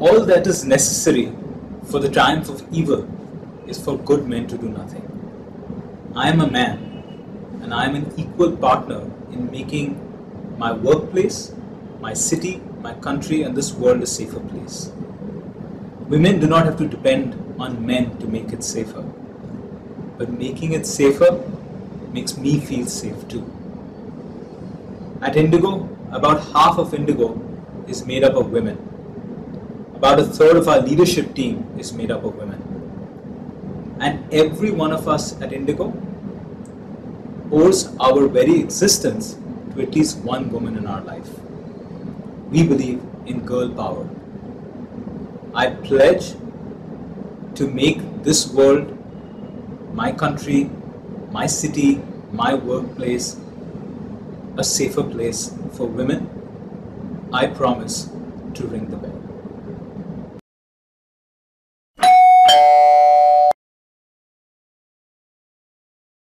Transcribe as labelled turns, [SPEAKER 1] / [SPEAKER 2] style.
[SPEAKER 1] all that is necessary for the triumph of evil is for good men to do nothing. I am a man and I am an equal partner in making my workplace, my city, my country, and this world a safer place. Women do not have to depend on men to make it safer, but making it safer makes me feel safe too. At Indigo, about half of Indigo is made up of women. About a third of our leadership team is made up of women. And every one of us at Indigo owes our very existence to at least one woman in our life. We believe in girl power. I pledge to make this world, my country, my city, my workplace a safer place for women. I promise to ring the bell.